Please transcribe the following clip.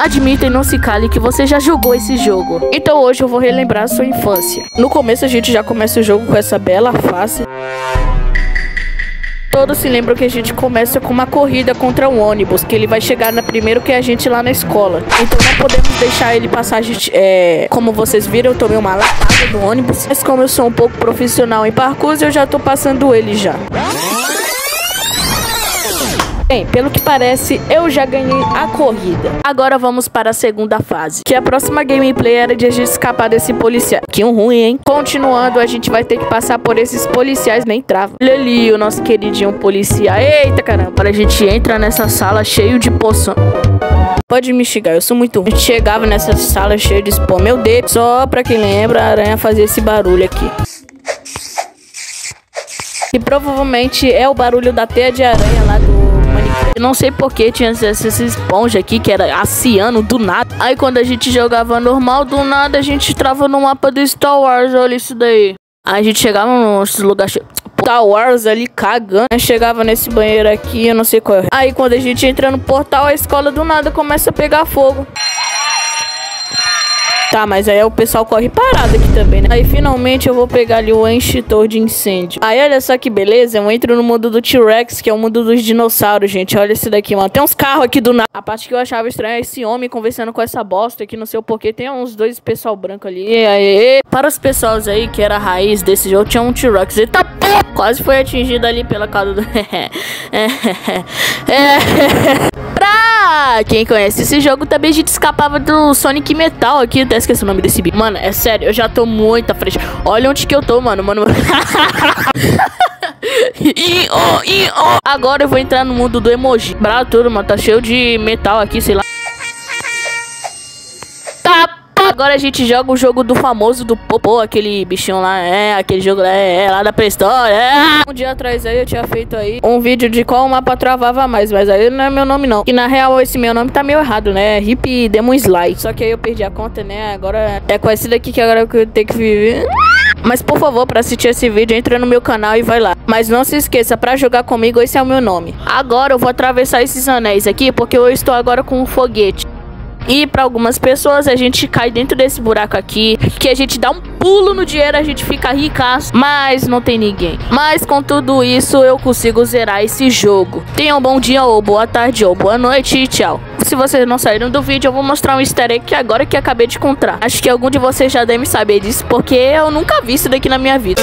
Admita e não se cale que você já jogou esse jogo. Então hoje eu vou relembrar a sua infância. No começo a gente já começa o jogo com essa bela face. Todos se lembram que a gente começa com uma corrida contra um ônibus, que ele vai chegar na primeiro que a gente lá na escola. Então não podemos deixar ele passar a gente. É, como vocês viram, eu tomei uma lapada do ônibus. Mas como eu sou um pouco profissional em parkour, eu já tô passando ele já. Bem, pelo que parece, eu já ganhei a corrida. Agora vamos para a segunda fase, que a próxima gameplay era de a gente escapar desse policial. Que um ruim, hein? Continuando, a gente vai ter que passar por esses policiais nem trava. Olha ali o nosso queridinho policial. Eita, caramba. Para a gente entra nessa sala cheio de poção. Pode me xingar, eu sou muito ruim. Chegava nessa sala cheia de spam. Meu Deus, só pra quem lembra, a aranha fazia esse barulho aqui. E provavelmente é o barulho da teia de aranha lá do não sei porque tinha essa esponja aqui que era aciano do nada. Aí quando a gente jogava normal, do nada a gente trava no mapa do Star Wars, olha isso daí. Aí a gente chegava nos lugares Star Wars ali cagando. Né? Chegava nesse banheiro aqui, eu não sei qual é. Aí quando a gente entra no portal, a escola do nada começa a pegar fogo. Tá, mas aí o pessoal corre parado aqui também, né? Aí finalmente eu vou pegar ali o extintor de incêndio. Aí olha só que beleza, eu entro no mundo do T-Rex, que é o mundo dos dinossauros, gente. Olha esse daqui, mano. Tem uns carros aqui do nada. A parte que eu achava estranha é esse homem conversando com essa bosta aqui, não sei o porquê. Tem uns dois pessoal branco ali. Aí, para os pessoals aí que era a raiz desse jogo, tinha um T-Rex. Eita Quase foi atingido ali pela cauda do... é. Pra quem conhece esse jogo, também a gente escapava do Sonic Metal aqui. Até esqueci o nome desse bicho. Mano, é sério, eu já tô muito à frente. Olha onde que eu tô, mano. Mano. e, oh, e, oh. Agora eu vou entrar no mundo do emoji. Bravo tudo, mano. Tá cheio de metal aqui, sei lá. Agora a gente joga o jogo do famoso do Popô, aquele bichinho lá, é, aquele jogo lá, é, é lá da pré-história, é. Um dia atrás aí eu tinha feito aí um vídeo de qual mapa travava mais, mas aí não é meu nome não. E na real esse meu nome tá meio errado, né? Hip Demon Slide. Só que aí eu perdi a conta, né? Agora é com esse daqui que agora eu tenho que viver. Mas por favor, para assistir esse vídeo, entra no meu canal e vai lá. Mas não se esqueça, para jogar comigo, esse é o meu nome. Agora eu vou atravessar esses anéis aqui, porque eu estou agora com um foguete. E para algumas pessoas a gente cai dentro desse buraco aqui, que a gente dá um pulo no dinheiro, a gente fica ricaço, mas não tem ninguém. Mas com tudo isso eu consigo zerar esse jogo. Tenham um bom dia ou boa tarde ou boa noite e tchau. Se vocês não saíram do vídeo, eu vou mostrar um easter egg que agora que acabei de encontrar. Acho que algum de vocês já deve saber disso, porque eu nunca vi isso daqui na minha vida.